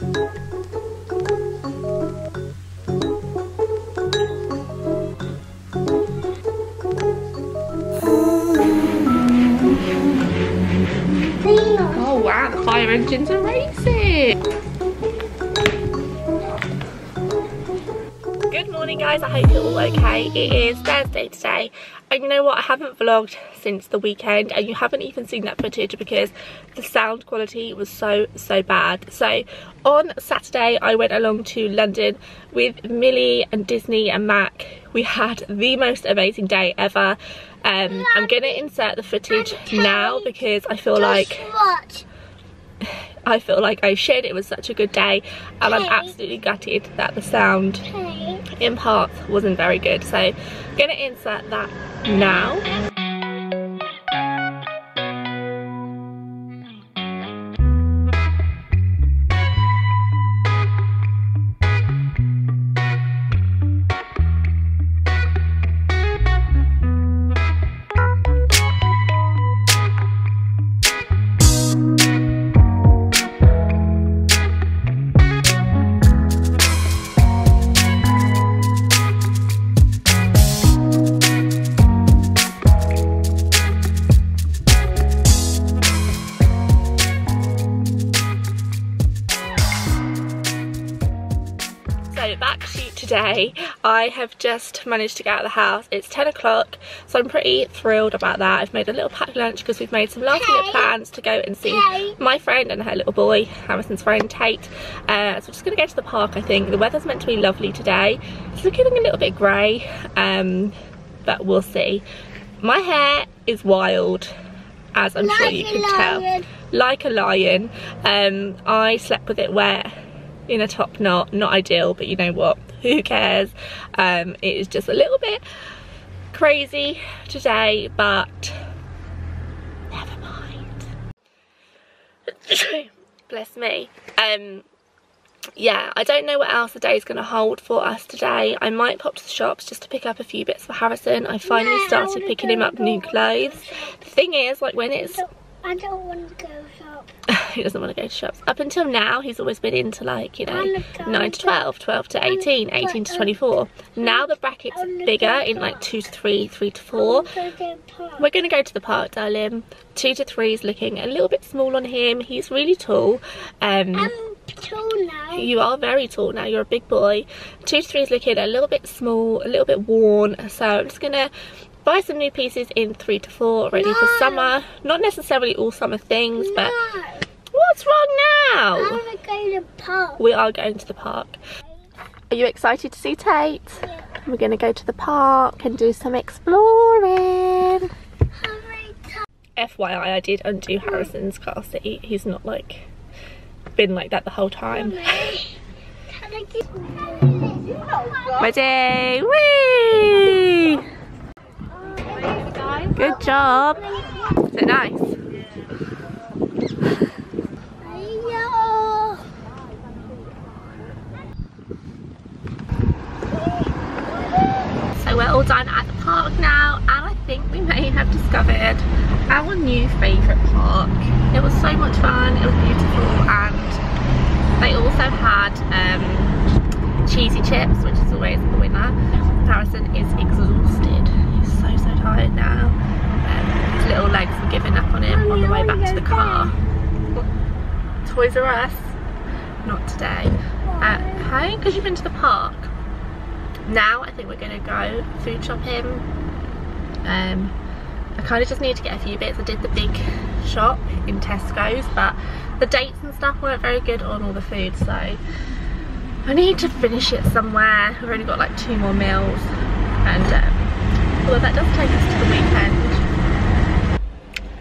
Oh wow, the fire engines are racing. Morning guys, I hope you're all okay. It is Thursday today and you know what, I haven't vlogged since the weekend and you haven't even seen that footage because the sound quality was so, so bad. So on Saturday I went along to London with Millie and Disney and Mac. We had the most amazing day ever. Um, I'm going to insert the footage now because I feel like I feel like I should. It was such a good day and I'm absolutely gutted that the sound in parts wasn't very good. So I'm going to insert that now. Today. I have just managed to get out of the house. It's 10 o'clock, so I'm pretty thrilled about that. I've made a little packed lunch because we've made some last minute plans to go and see my friend and her little boy, Harrison's friend Tate. Uh, so we're just going to go to the park, I think. The weather's meant to be lovely today. It's looking a little bit grey, um, but we'll see. My hair is wild, as I'm like sure you can lion. tell. Like a lion. Um, I slept with it wet in a top knot. Not ideal, but you know what? who cares? Um, it is just a little bit crazy today but never mind. Bless me. Um yeah i don't know what else the day is going to hold for us today. I might pop to the shops just to pick up a few bits for harrison. I finally started picking him up new clothes. The thing is like when it's I don't want to go shop. he doesn't want to go to shops. Up until now, he's always been into like, you know, 9 to 12, 12 to 18, 18 to 24. Now the bracket's bigger in like 2 to 3, 3 to 4. We're going to go to the park, darling. 2 to 3 is looking a little bit small on him. He's really tall. Um, I'm tall now. You are very tall now. You're a big boy. 2 to 3 is looking a little bit small, a little bit worn. So I'm just going to buy some new pieces in three to four ready no. for summer not necessarily all summer things no. but what's wrong now I want to go to the park we are going to the park are you excited to see Tate yeah. we're going to go to the park and do some exploring FYI I did undo Harrison's car seat he's not like been like that the whole time Ready? Whee! Good job. Is it nice? So we're all done at the park now and I think we may have discovered our new favourite park. It was so much fun, it was beautiful and they also had um, cheesy chips which is always the winner. Harrison is exhausted now. Um, his little legs were giving up on him on the way back to the car. Toys R Us? Not today. Uh, hey, because you've been to the park. Now I think we're going to go food shopping. Um, I kind of just need to get a few bits. I did the big shop in Tesco's, but the dates and stuff weren't very good on all the food, so I need to finish it somewhere. We've only got like two more meals, and um, well that does take us to the weekend.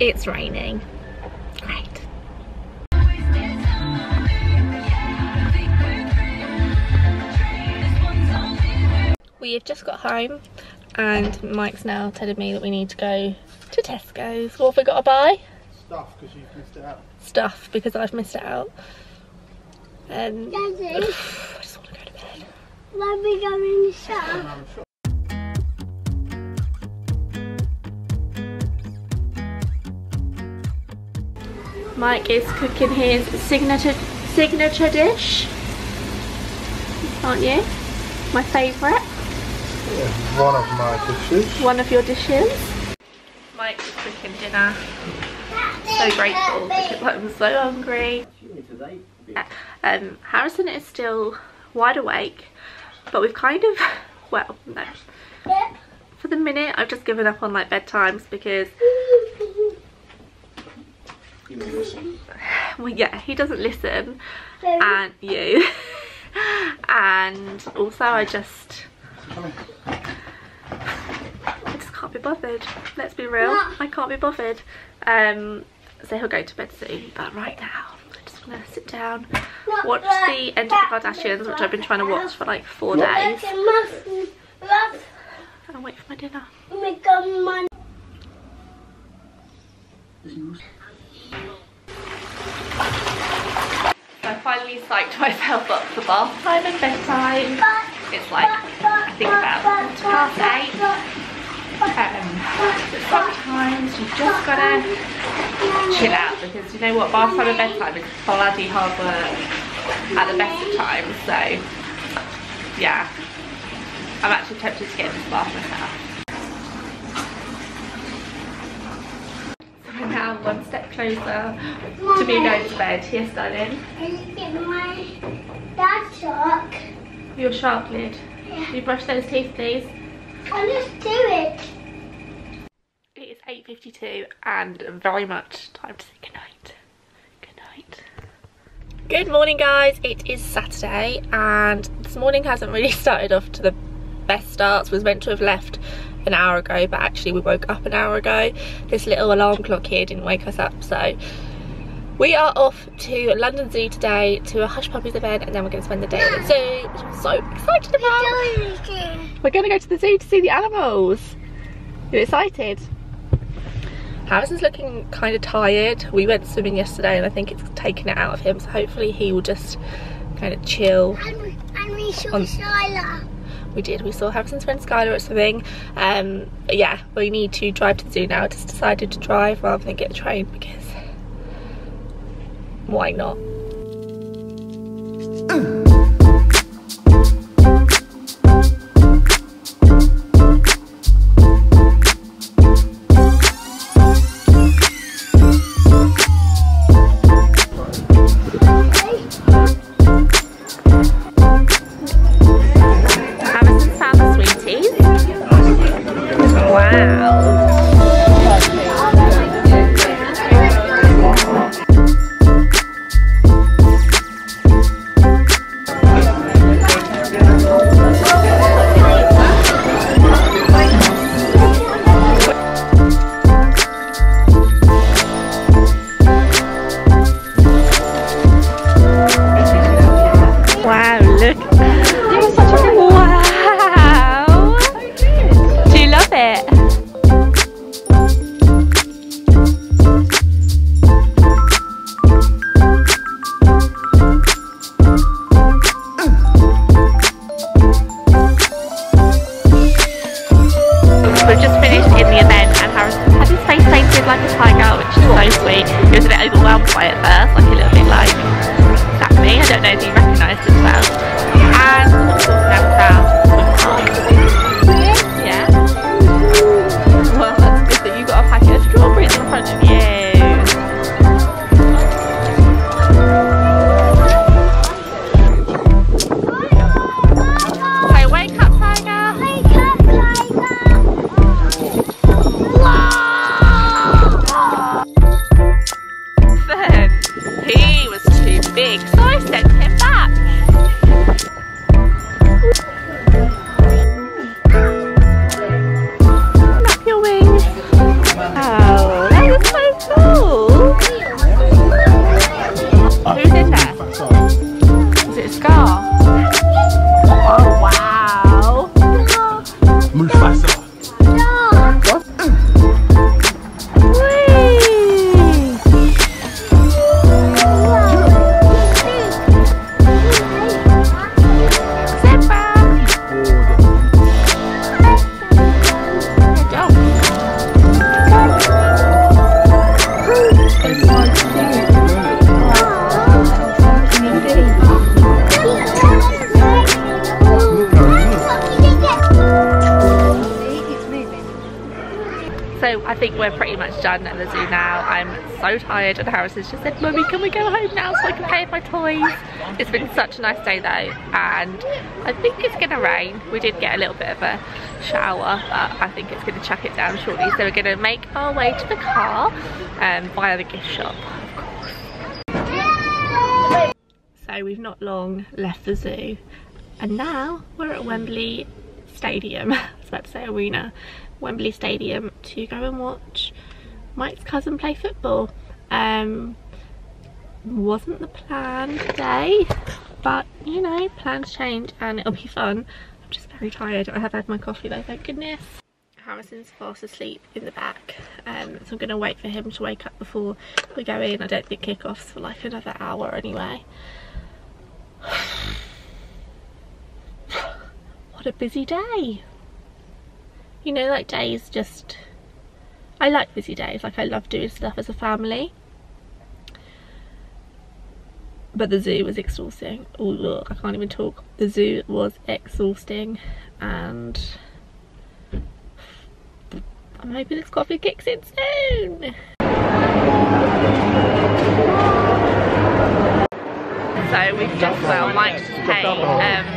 It's raining. Great. We have just got home and Mike's now telling me that we need to go to Tesco's. What have we got to buy? Stuff because you've missed it out. Stuff because I've missed it out. Um, Daddy, I just want to go to bed. When we go in the shop? Mike is cooking his signature signature dish, aren't you? My favourite. Yeah, one of my dishes. One of your dishes. Mike's cooking dinner. So grateful because I'm so hungry. Um, Harrison is still wide awake, but we've kind of, well, no. For the minute, I've just given up on like bedtimes because well yeah he doesn't listen. And you. And also I just I just can't be bothered. Let's be real I can't be bothered. Um so he'll go to bed soon but right now I just want to sit down watch the end of the Kardashians which I've been trying to watch for like four days. and wait for my dinner So I finally psyched myself up for bath time and bedtime. It's like, I think about past eight. Um, sometimes you've just gotta chill out because you know what, bath time and bedtime is bloody hard work at the best of times. So, yeah, I'm actually tempted to get into bath myself. We're one step closer to me going to bed. Yes, darling. my dad's shark. Your shark lid. Yeah. You brush those teeth, please. Oh, I'll just do it. It is 8.52 and very much time to say goodnight. Good night. Good morning, guys. It is Saturday and this morning hasn't really started off to the best starts. Was meant to have left an hour ago but actually we woke up an hour ago. This little alarm clock here didn't wake us up so we are off to London Zoo today to a Hush Puppies event and then we're going to spend the day at the zoo which I'm so excited about. we're going to go to the zoo to see the animals. You excited? Harrison's looking kind of tired. We went swimming yesterday and I think it's taken it out of him so hopefully he will just kind of chill. And, and we saw On- Shyla. We did. We saw Harrison's friend Skylar at swimming um yeah we need to drive to the zoo now. Just decided to drive rather than get a train because why not think we're pretty much done at the zoo now. I'm so tired and Harrison's just said, Mummy, can we go home now so I can play with my toys? It's been such a nice day though and I think it's gonna rain. We did get a little bit of a shower but I think it's gonna chuck it down shortly. So we're gonna make our way to the car um, via the gift shop. So we've not long left the zoo and now we're at Wembley Stadium. I was about to say arena. Wembley Stadium to go and watch Mike's cousin play football. Um, wasn't the plan today, but you know, plans change and it'll be fun. I'm just very tired. I have had my coffee though, thank goodness. Harrison's fast asleep in the back, um, so I'm going to wait for him to wake up before we go in. I don't think kickoff's for like another hour anyway. what a busy day you know like days just I like busy days like I love doing stuff as a family. But the zoo was exhausting. Oh look I can't even talk. The zoo was exhausting and I'm hoping this coffee kicks in soon. So we've just well Mike's paid um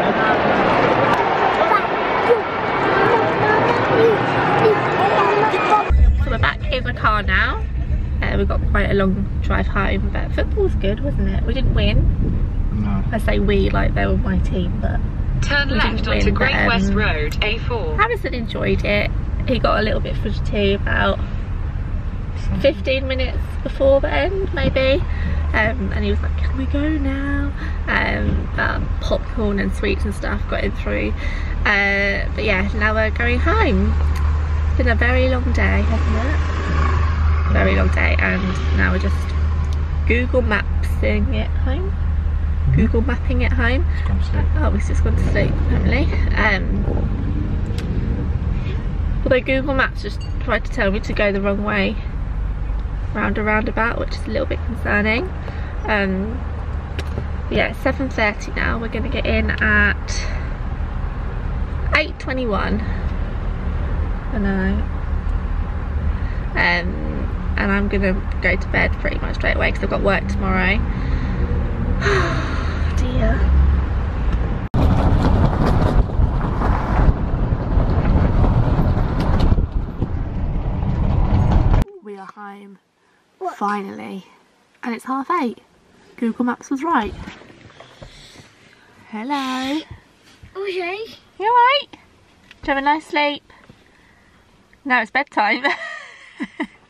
We've got quite a long drive home, but football was good, wasn't it? We didn't win. No. I say we like they were my team, but Turn left didn't onto win, Great but, West um, Road, A4. Harrison enjoyed it. He got a little bit fidgety about 15 minutes before the end, maybe. Um, and he was like, can we go now? Um, but popcorn and sweets and stuff got him through. Uh, but yeah, now we're going home. It's been a very long day, hasn't it? Very long day, and now we're just Google Mapsing it home. Google mapping it home. Oh, he's just gone to sleep apparently. Um, although Google Maps just tried to tell me to go the wrong way round a roundabout, which is a little bit concerning. Um, yeah, it's 7.30 now. We're going to get in at 8.21. I know. Um, and I'm going to go to bed pretty much straight away because I've got work tomorrow. Dear. We are home. Finally. And it's half eight. Google Maps was right. Hello. Oh, okay. You alright? Did you have a nice sleep? Now it's bedtime.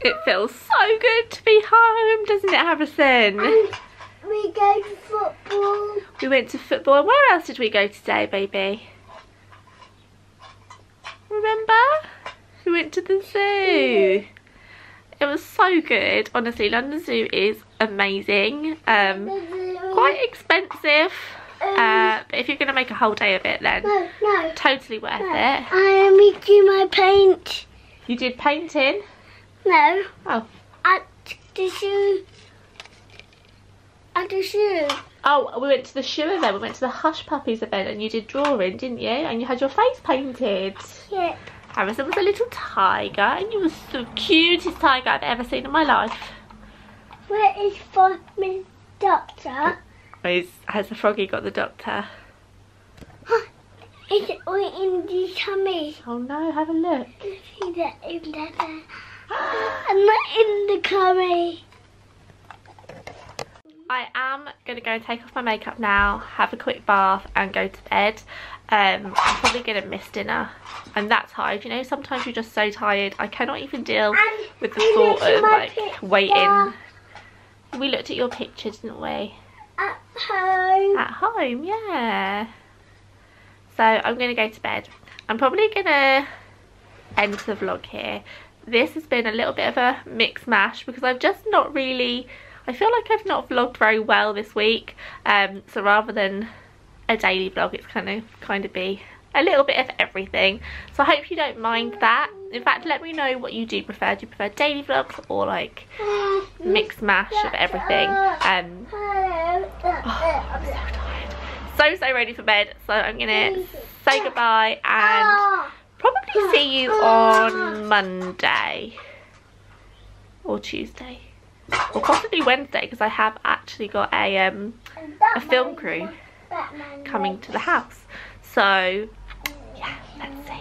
it feels so good to be home, doesn't it, Harrison? And we go to football. We went to football. Where else did we go today, baby? Remember? We went to the zoo. It was so good. Honestly, London Zoo is amazing. Um, quite expensive. Uh, but if you're going to make a whole day of it, then No, no. totally worth it. I am do my paint. You did painting? No. Oh. At the shoe. At the shoe. Oh, we went to the shoe event. We went to the Hush Puppies event and you did drawing, didn't you? And you had your face painted. Yeah. Harrison was a little tiger and you was the cutest tiger I've ever seen in my life. Where is me doctor? Oh, is, has the froggy got the doctor? Is it all in the tummy? Oh no, have a look. See that in there. I'm not in the curry. I am going to go and take off my makeup now, have a quick bath and go to bed. Um, I'm probably going to miss dinner and that's hard. You know, sometimes you're just so tired. I cannot even deal And with the thought of like picture waiting. We looked at your picture, didn't we? At home. At home, yeah. So I'm going to go to bed. I'm probably going to end the vlog here. This has been a little bit of a mix mash because I've just not really I feel like I've not vlogged very well this week. Um, so rather than a daily vlog it's kind of kind of be a little bit of everything. So I hope you don't mind that. In fact let me know what you do prefer. Do you prefer daily vlogs or like mix mash of everything? Um oh, I'm so tired. so so ready for bed. So I'm gonna say goodbye and probably see you on Monday or Tuesday. Or possibly Wednesday because I have actually got a um a film crew coming to the house. So yeah let's see